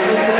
Yeah.